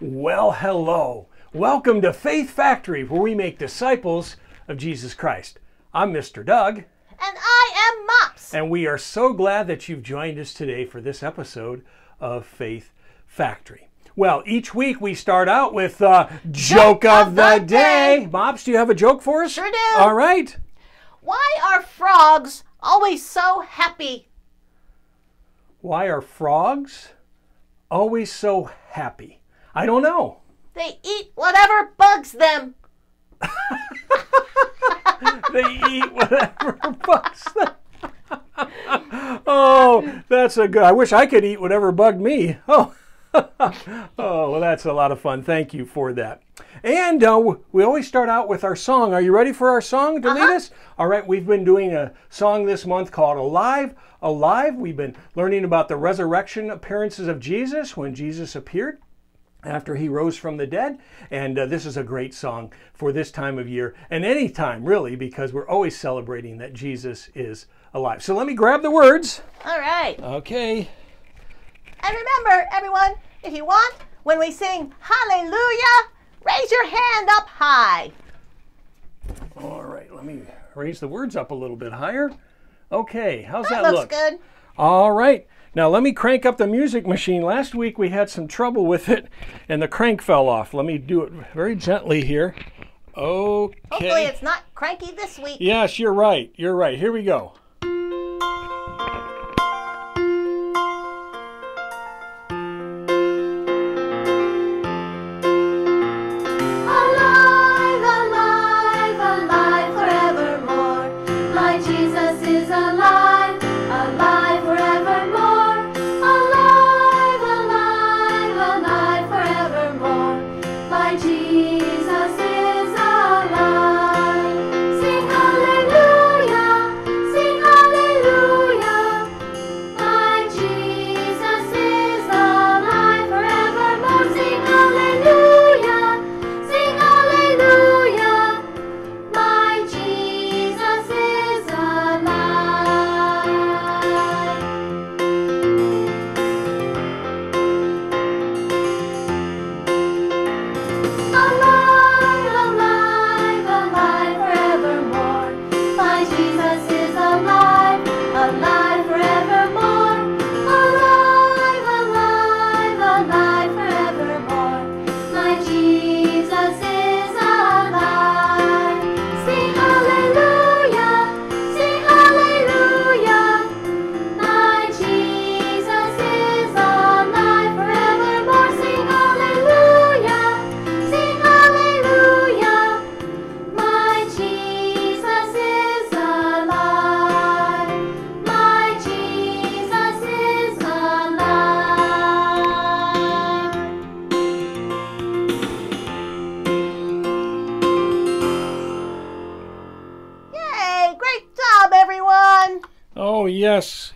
Well, hello. Welcome to Faith Factory, where we make disciples of Jesus Christ. I'm Mr. Doug, And I am Mops. and we are so glad that you've joined us today for this episode of Faith Factory. Well, each week we start out with uh, joke, of, the, day. Mops, do you have a joke for us? Sure do. All right. Why are frogs always so happy? Why are frogs always so happy? I don't know. They eat whatever bugs them. They eat whatever bugs them. oh, that's a good. I wish I could eat whatever bugged me. Oh, oh, well, that's a lot of fun. Thank you for that. And uh, we always start out with our song. Are you ready for our song to lead us? All right, we've been doing a song this month called Alive, Alive. We've been learning about the resurrection appearances of Jesus when Jesus appeared after he rose from the dead. And uh, this is a great song for this time of year and any time, really, because we're always celebrating that Jesus is alive. So let me grab the words. All right. Okay. And remember, everyone, if you want, when we sing hallelujah, raise your hand up high. All right, let me raise the words up a little bit higher. Okay, how's that, That looks look? good. All right. Now let me crank up the music machine. Last week we had some trouble with it and the crank fell off. Let me do it very gently here. Okay. Hopefully it's not cranky this week. Yes, you're right. You're right. Here we go.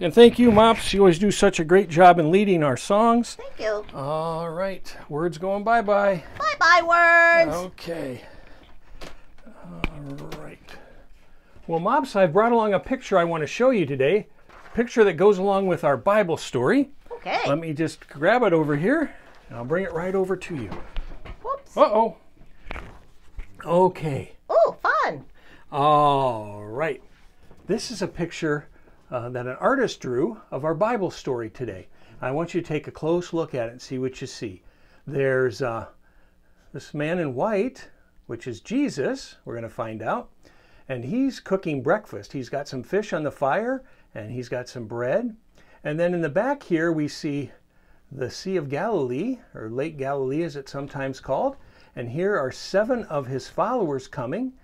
And thank you, Mops. You always do such a great job in leading our songs. Thank you. All right. Words going bye bye. Bye bye, words. Okay. All right. Well, Mops, I've brought along a picture I want to show you today. Picture that goes along with our Bible story. Okay. Let me just grab it over here and I'll bring it right over to you. Whoops. Uh oh. Okay. Oh, fun. All right. This is a picture uh, that an artist drew of our Bible story today. I want you to take a close look at it and see what you see. There's uh, this man in white, which is Jesus, we're going to find out, and he's cooking breakfast. He's got some fish on the fire and he's got some bread. And then in the back here, we see the Sea of Galilee, or Lake Galilee as it's sometimes called. And here are seven of his followers coming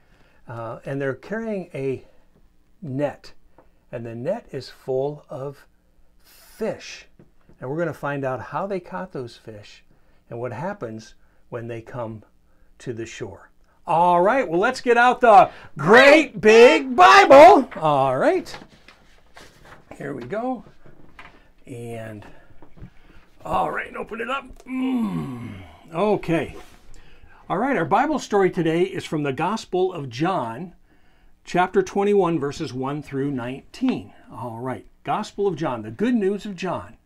uh, and they're carrying a net, and the net is full of fish. And we're going to find out how they caught those fish and what happens when they come to the shore. All right, well, let's get out the great big Bible. All right, here we go. And all right, open it up. Mm, okay. All right, our Bible story today is from the Gospel of John, chapter 21, verses 1 through 19. All right, Gospel of John, the good news of John,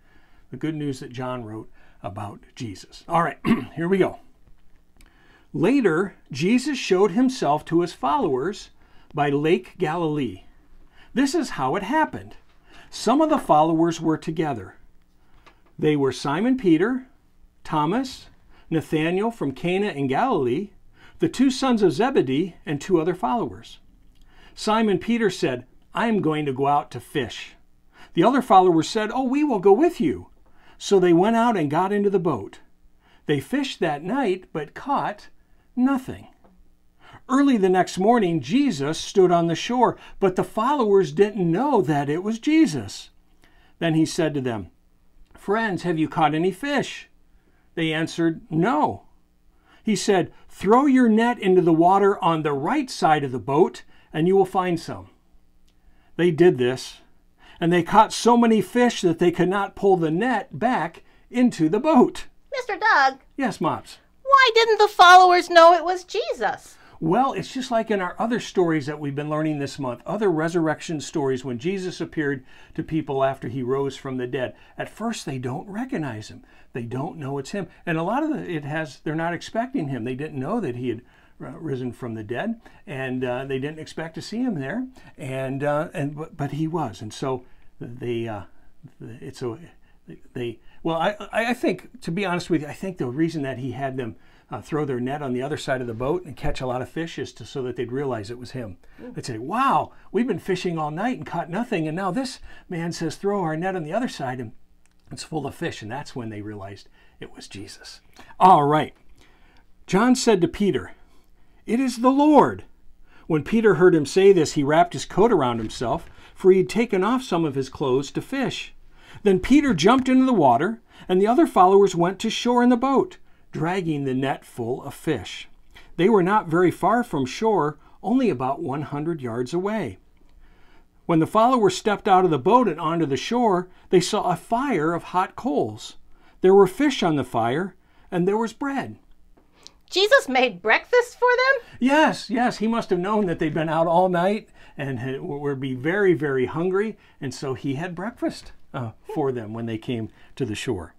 the good news that John wrote about Jesus. All right, here we go. Later, Jesus showed himself to his followers by Lake Galilee. This is how it happened. Some of the followers were together. They were Simon Peter, Thomas, Nathanael from Cana in Galilee, the two sons of Zebedee, and two other followers. Simon Peter said, I am going to go out to fish. The other followers said, Oh, we will go with you. So they went out and got into the boat. They fished that night, but caught nothing. Early the next morning, Jesus stood on the shore, but the followers didn't know that it was Jesus. Then he said to them, Friends, have you caught any fish? They answered, No. He said, Throw your net into the water on the right side of the boat, and you will find some. They did this, and they caught so many fish that they could not pull the net back into the boat. Mr. Doug, Yes, Mops. why didn't the followers know it was Jesus? Well, it's just like in our other stories that we've been learning this month, other resurrection stories when Jesus appeared to people after he rose from the dead. At first, they don't recognize him. They don't know it's him. And a lot of the, it has, they're not expecting him. They didn't know that he had risen from the dead, and uh, they didn't expect to see him there. And, uh, and but, but he was. And so they, uh, it's a, they, well, I, I think, to be honest with you, I think the reason that he had them uh, throw their net on the other side of the boat and catch a lot of fish is to, so that they'd realize it was him. They'd say, wow, we've been fishing all night and caught nothing. And now this man says, throw our net on the other side and it's full of fish. And that's when they realized it was Jesus. All right. John said to Peter, It is the Lord. When Peter heard him say this, he wrapped his coat around himself, for he had taken off some of his clothes to fish. Then Peter jumped into the water, and the other followers went to shore in the boat, dragging the net full of fish. They were not very far from shore, only about 100 yards away. When the followers stepped out of the boat and onto the shore, they saw a fire of hot coals. There were fish on the fire, and there was bread. Jesus made breakfast for them? Yes, yes, he must have known that they'd been out all night and had, were be very, very hungry, and so he had breakfast uh, for them when they came to the shore.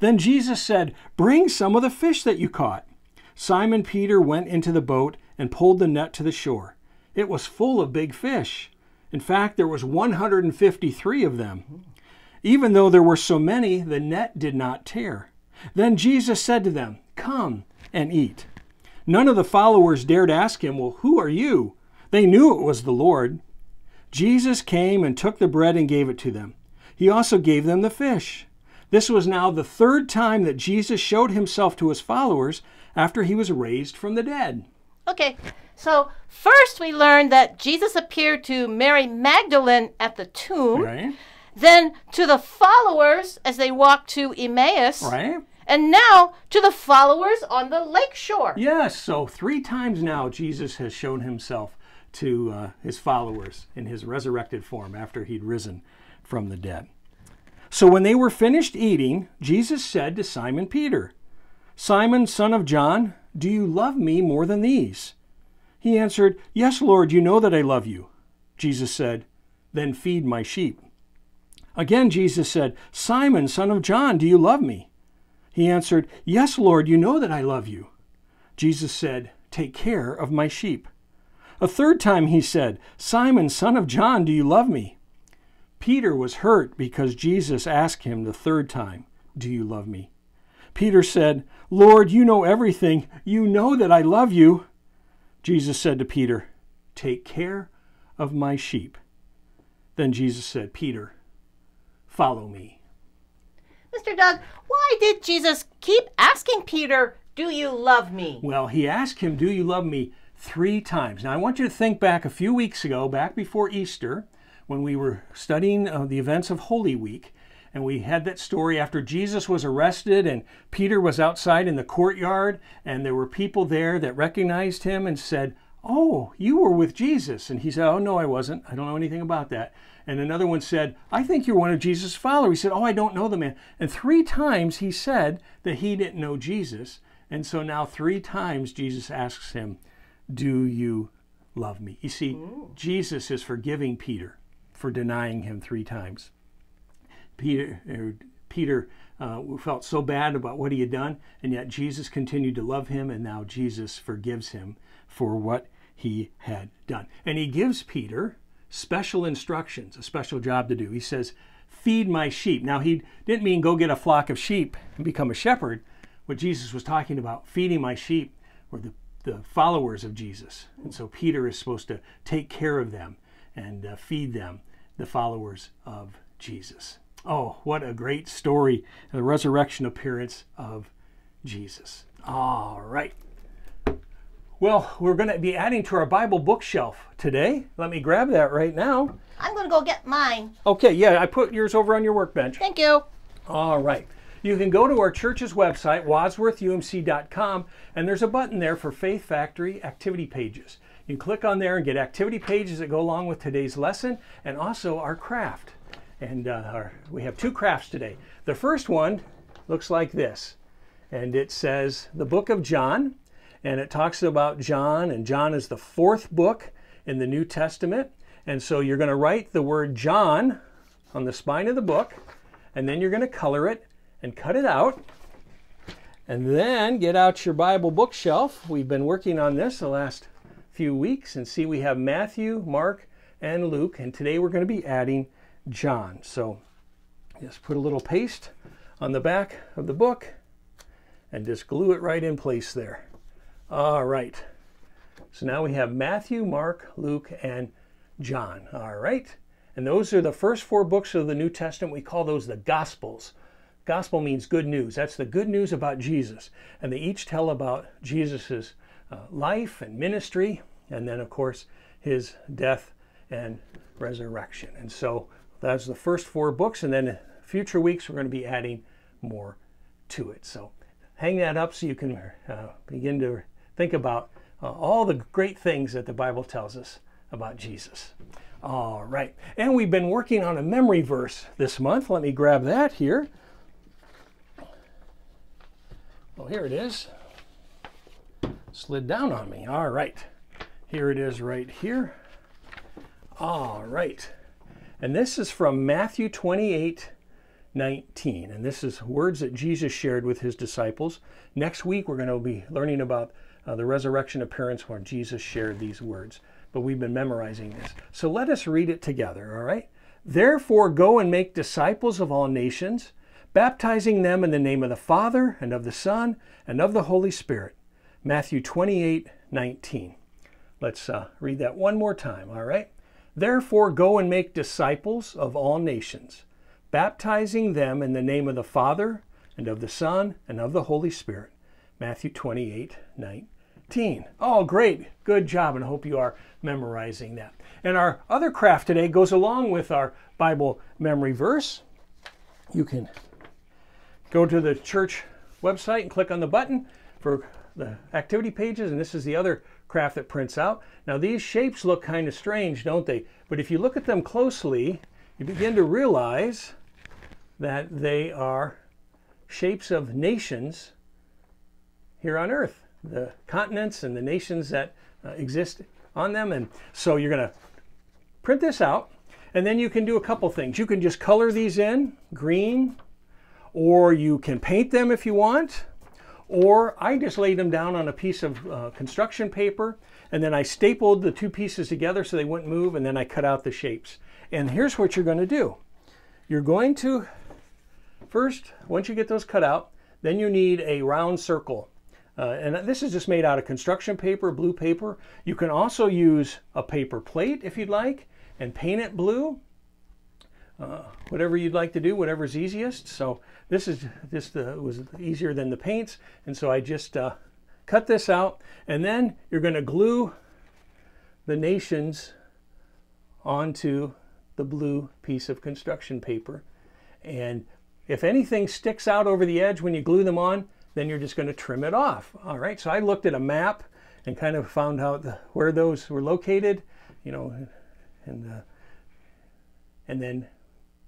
Then Jesus said, Bring some of the fish that you caught. Simon Peter went into the boat and pulled the net to the shore. It was full of big fish. In fact, there was 153 of them. Even though there were so many, the net did not tear. Then Jesus said to them, Come and eat. None of the followers dared ask him, Well, who are you? They knew it was the Lord. Jesus came and took the bread and gave it to them. He also gave them the fish. This was now the third time that Jesus showed himself to his followers after he was raised from the dead. Okay, so first we learned that Jesus appeared to Mary Magdalene at the tomb, Right? then to the followers as they walked to Emmaus, Right? And now to the followers on the lake shore. Yes, so three times now Jesus has shown himself to uh, his followers in his resurrected form after he'd risen from the dead. So when they were finished eating, Jesus said to Simon Peter, Simon, son of John, do you love me more than these? He answered, Yes, Lord, you know that I love you. Jesus said, Then feed my sheep. Again, Jesus said, Simon, son of John, do you love me? He answered, Yes, Lord, you know that I love you. Jesus said, Take care of my sheep. A third time he said, Simon, son of John, do you love me? Peter was hurt because Jesus asked him the third time, Do you love me? Peter said, Lord, you know everything. You know that I love you. Jesus said to Peter, Take care of my sheep. Then Jesus said, Peter, follow me. Mr. Doug, why did Jesus keep asking Peter, Do you love me? Well, he asked him, Do you love me? three times. Now, I want you to think back a few weeks ago, back before Easter, when we were studying uh, the events of Holy Week. And we had that story after Jesus was arrested and Peter was outside in the courtyard, and there were people there that recognized him and said, Oh, you were with Jesus. And he said, Oh, no, I wasn't. I don't know anything about that. And another one said, I think you're one of Jesus' followers. He said, Oh, I don't know the man. And three times he said that he didn't know Jesus. And so now, three times, Jesus asks him, Do you love me? You see, Jesus is forgiving Peter for denying him three times. Peter, er, Peter uh, felt so bad about what he had done, and yet Jesus continued to love him, and now Jesus forgives him for what he had done. And he gives Peter special instructions, a special job to do. He says, Feed my sheep. Now, he didn't mean go get a flock of sheep and become a shepherd. What Jesus was talking about, feeding my sheep, were the, the followers of Jesus. And so Peter is supposed to take care of them and uh, feed them, the followers of Jesus. Oh, what a great story, the resurrection appearance of Jesus. All right. Well, we're going to be adding to our Bible bookshelf today. Let me grab that right now. I'm going to go get mine. Okay, yeah, I put yours over on your workbench. Thank you. All right. You can go to our church's website, wadsworthumc.com, and there's a button there for Faith Factory activity pages. You can click on there and get activity pages that go along with today's lesson and also our craft. And uh, our, we have two crafts today. The first one looks like this, and it says the book of John, and it talks about John, and John is the fourth book in the New Testament. And so you're going to write the word John on the spine of the book, and then you're going to color it and cut it out. And then get out your Bible bookshelf. We've been working on this the last few weeks and see we have Matthew, Mark, and Luke. And today we're going to be adding John. So just put a little paste on the back of the book and just glue it right in place there. All right. So now we have Matthew, Mark, Luke, and John. All right. And those are the first four books of the New Testament. We call those the Gospels. Gospel means good news. That's the good news about Jesus. And they each tell about Jesus' uh, life and ministry, and then, of course, his death and resurrection. And so that's the first four books. And then future weeks, we're going to be adding more to it. So hang that up so you can uh, begin to think about uh, all the great things that the Bible tells us about Jesus. All right. And we've been working on a memory verse this month. Let me grab that here. Well, here it is. Slid down on me. All right. Here it is right here. All right. And this is from Matthew 28 19. And this is words that Jesus shared with his disciples. Next week, we're going to be learning about uh, the resurrection appearance where Jesus shared these words. But we've been memorizing this. So let us read it together, all right? Therefore, go and make disciples of all nations, baptizing them in the name of the Father, and of the Son, and of the Holy Spirit. Matthew 28 19. Let's uh, read that one more time, all right? Therefore, go and make disciples of all nations, baptizing them in the name of the Father, and of the Son, and of the Holy Spirit. Matthew 28 19. Oh, great. Good job, and I hope you are memorizing that. And our other craft today goes along with our Bible memory verse. You can go to the church website and click on the button for the activity pages, and this is the other craft that prints out. Now, these shapes look kind of strange, don't they? But if you look at them closely, you begin to realize that they are shapes of nations here on earth the continents and the nations that uh, exist on them. And so you're going to print this out, and then you can do a couple things. You can just color these in green, or you can paint them if you want, or I just laid them down on a piece of uh, construction paper, and then I stapled the two pieces together so they wouldn't move, and then I cut out the shapes. And here's what you're going to do. You're going to, first, once you get those cut out, then you need a round circle uh, and this is just made out of construction paper, blue paper. You can also use a paper plate if you'd like and paint it blue. Uh, whatever you'd like to do, whatever's easiest. So this is this uh, was easier than the paints, and so I just uh, cut this out, and then you're going to glue the nations onto the blue piece of construction paper. And if anything sticks out over the edge when you glue them on, then you're just going to trim it off. All right, so I looked at a map and kind of found out where those were located, you know, and, uh, and then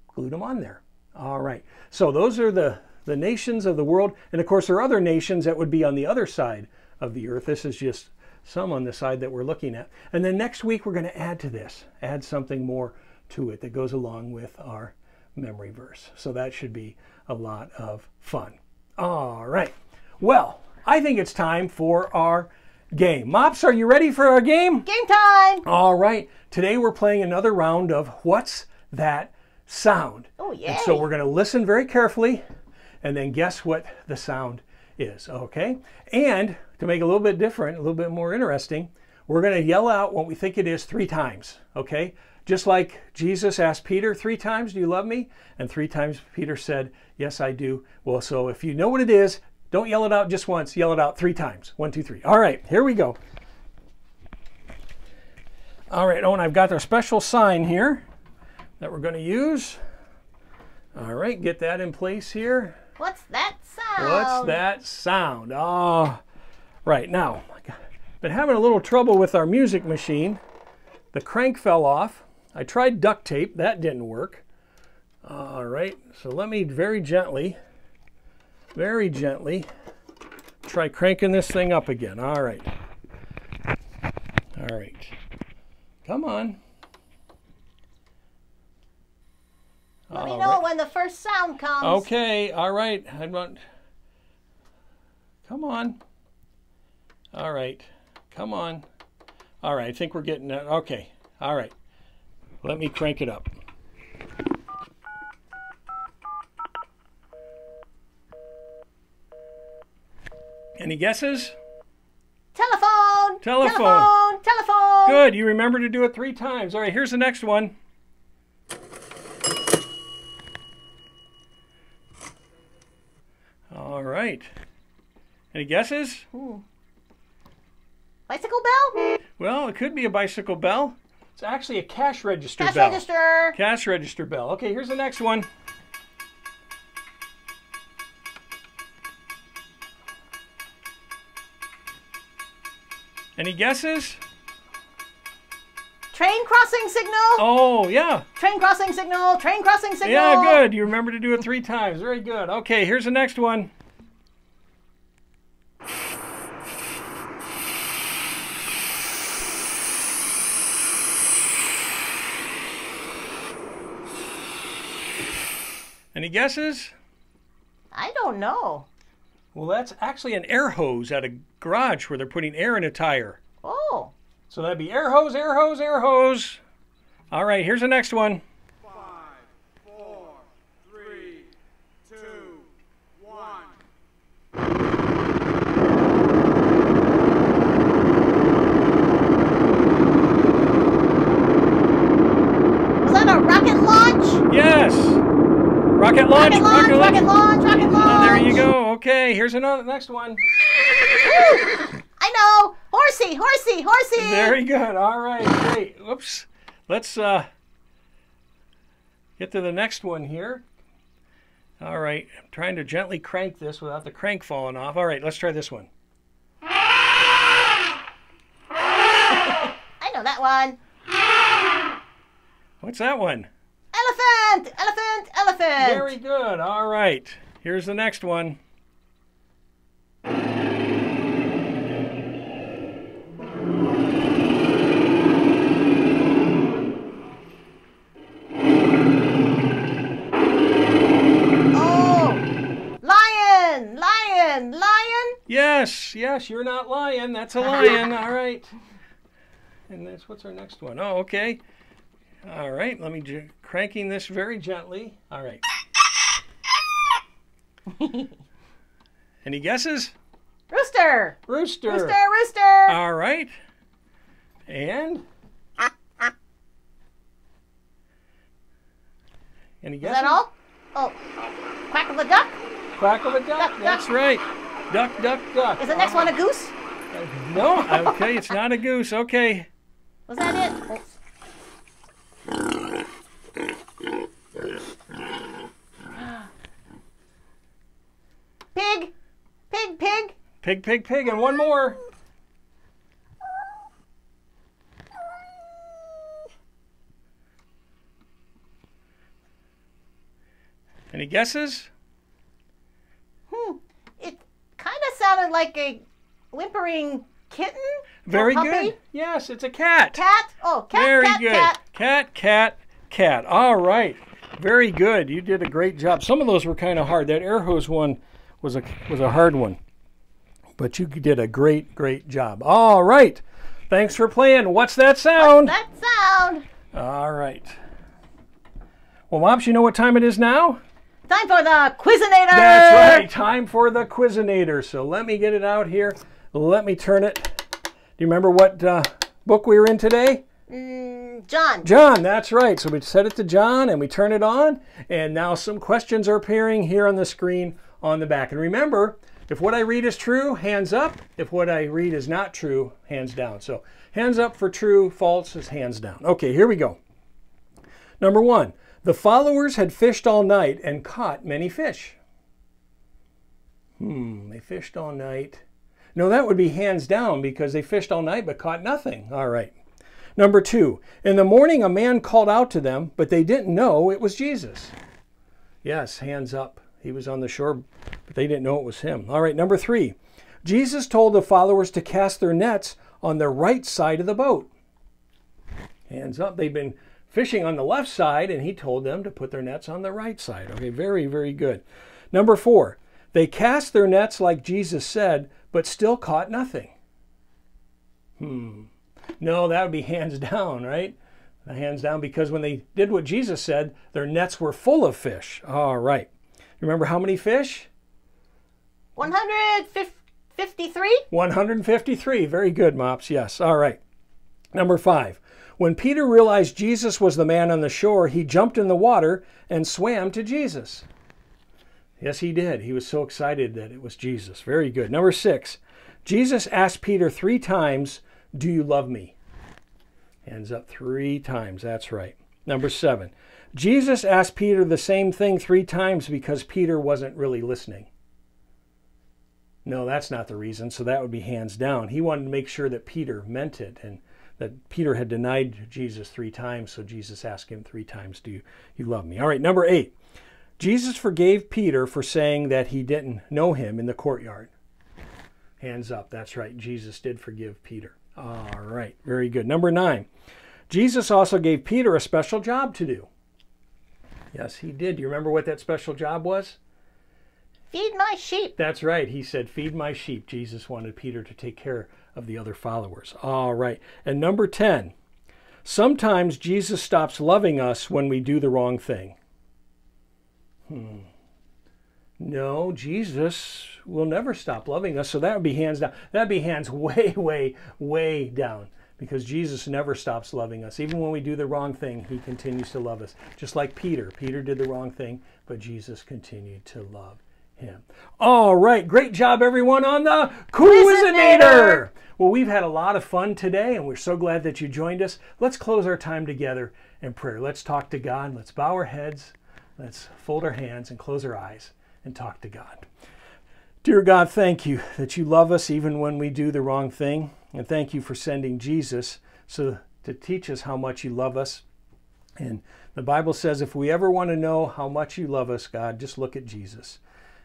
glued them on there. All right, so those are the, the nations of the world. And of course, there are other nations that would be on the other side of the earth. This is just some on the side that we're looking at. And then next week, we're going to add to this, add something more to it that goes along with our memory verse. So that should be a lot of fun. All right. Well, I think it's time for our game. Mops, are you ready for our game? Game time. All right. Today we're playing another round of What's That Sound? Oh, yeah. And so we're going to listen very carefully and then guess what the sound is, okay? And to make it a little bit different, a little bit more interesting, we're going to yell out what we think it is three times, okay? Just like Jesus asked Peter three times, Do you love me? And three times Peter said, Yes, I do. Well, so if you know what it is, don't yell it out just once, yell it out three times. One, two, three. All right, here we go. All right, oh, and I've got our special sign here that we're going to use. All right, get that in place here. What's that sound? What's that sound? Oh, right now, been having a little trouble with our music machine. The crank fell off. I tried duct tape, that didn't work. All right, so let me very gently, very gently try cranking this thing up again. All right. All right. Come on. Let me know right. when the first sound comes. Okay, all right. I want. Come on. All right. Come on. All right, I think we're getting that. Okay. All right. Let me crank it up. Any guesses? Telephone. Telephone. Telephone. Telephone. Good. You remember to do it three times. All right, here's the next one. All right. Any guesses? Bicycle bell. Well, it could be a bicycle bell. It's actually a cash register Cash bell. register. Cash register bell. Okay, here's the next one. Any guesses? Train crossing signal. Oh, yeah. Train crossing signal. Train crossing signal. Yeah, good. You remember to do it three times. Very good. Okay, here's the next one. Any guesses? I don't know. Well, that's actually an air hose at a garage where they're putting air in a tire. Oh. So that'd be air hose, air hose, air hose. All right, here's the next one. Five, four, three, two, one. Was that a rocket launch? Yes. Rocket launch. Rocket launch. Rocket launch. Rocket launch. Oh, there you go. Okay, here's another next one. I know. Horsey. Horsey. Horsey. Very good. All right, great. Whoops. Let's uh, get to the next one here. All right, I'm trying to gently crank this without the crank falling off. All right, let's try this one. I know that one. What's that one? Elephant. Elephant. Elephant. Very good. All right, here's the next one. Oh. Lion. Lion. Lion. Yes, yes, you're not lying. That's a lion. All right. And that's what's our next one? Oh, okay. All right. Let me j- cranking this very gently. All right. Any guesses? Rooster. Rooster. Rooster. Rooster. All right. And any guesses? Is that all? Oh. Quack of a duck. Quack of a duck. Duck, duck. That's right. Duck, duck, duck. Is the next one a goose? No. Okay, it's not a goose. Okay. Was that it? Pig. Pig. Pig. Pig, pig, pig, and one more. Any guesses? Hmm. It kind of sounded like a whimpering kitten. Very good. Yes, it's a cat. Cat. Oh, cat. Very cat. good. Cat. Cat, cat, cat. All right. Very good. You did a great job. Some of those were kind of hard. That air hose one was a was a hard one. But you did a great, great job. All right. Thanks for playing. What's that sound? What's That sound. All right. Well, Mops, you know what time it is now? Time for the Quizinator. That's right. Time for the Quizinator. So let me get it out here. Let me turn it. Do you remember what uh, book we were in today? Mm, John. John, that's right. So we set it to John and we turn it on, and now some questions are appearing here on the screen on the back. And remember, if what I read is true, hands up. If what I read is not true, hands down. So hands up for true, false is hands down. Okay, here we go. Number one, the followers had fished all night and caught many fish. Hmm, they fished all night. No, that would be hands down because they fished all night but caught nothing. All right. Number two, in the morning a man called out to them, but they didn't know it was Jesus. Yes, hands up. He was on the shore, but they didn't know it was him. All right, number three, Jesus told the followers to cast their nets on the right side of the boat. Hands up. They've been fishing on the left side, and he told them to put their nets on the right side. Okay, very, very good. Number four, they cast their nets like Jesus said, but still caught nothing. Hmm. No, that would be hands down, right? Hands down, because when they did what Jesus said, their nets were full of fish. All right. Remember how many fish? 153. 153. Very good, Mops. Yes. All right. Number five. When Peter realized Jesus was the man on the shore, he jumped in the water and swam to Jesus. Yes, he did. He was so excited that it was Jesus. Very good. Number six. Jesus asked Peter three times, Do you love me? Hands up three times. That's right. Number seven. Jesus asked Peter the same thing three times because Peter wasn't really listening. No, that's not the reason. So that would be hands down. He wanted to make sure that Peter meant it and that Peter had denied Jesus three times. So Jesus asked him three times, Do you, you love me? All right, number eight. Jesus forgave Peter for saying that he didn't know him in the courtyard. Hands up. That's right. Jesus did forgive Peter. All right. Very good. Number nine. Jesus also gave Peter a special job to do. Yes, he did. Do you remember what that special job was? Feed my sheep. That's right. He said, Feed my sheep. Jesus wanted Peter to take care of the other followers. All right. And number 10. Sometimes Jesus stops loving us when we do the wrong thing. Hmm. No, Jesus will never stop loving us. So that would be hands down. That'd be hands way, way, way down. Because Jesus never stops loving us. Even when we do the wrong thing, he continues to love us. Just like Peter. Peter did the wrong thing, but Jesus continued to love him. All right. Great job, everyone, on the Quizinator. Well, we've had a lot of fun today, and we're so glad that you joined us. Let's close our time together in prayer. Let's talk to God. Let's bow our heads. Let's fold our hands and close our eyes and talk to God. Dear God, thank you that you love us even when we do the wrong thing. And thank you for sending Jesus so to teach us how much you love us. And the Bible says if we ever want to know how much you love us, God, just look at Jesus.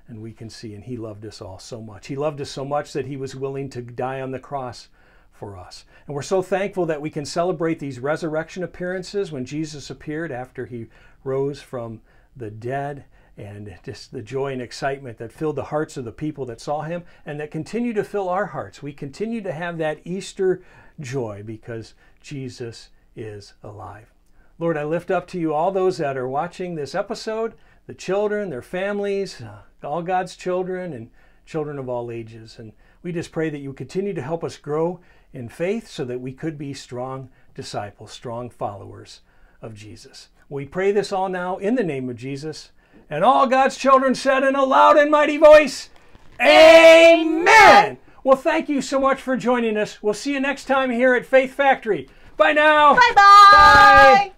And we can see, and he loved us all so much. He loved us so much that he was willing to die on the cross for us. And we're so thankful that we can celebrate these resurrection appearances when Jesus appeared after he rose from the dead and just the joy and excitement that filled the hearts of the people that saw him and that continue to fill our hearts. We continue to have that Easter joy because Jesus is alive. Lord, I lift up to you all those that are watching this episode, the children, their families, uh, all God's children, and children of all ages. And we just pray that you continue to help us grow in faith so that we could be strong disciples, strong followers of Jesus. We pray this all now in the name of Jesus. And all God's children said in a loud and mighty voice, Amen. Well, thank you so much for joining us. We'll see you next time here at Faith Factory. Bye now. Bye-bye. Bye.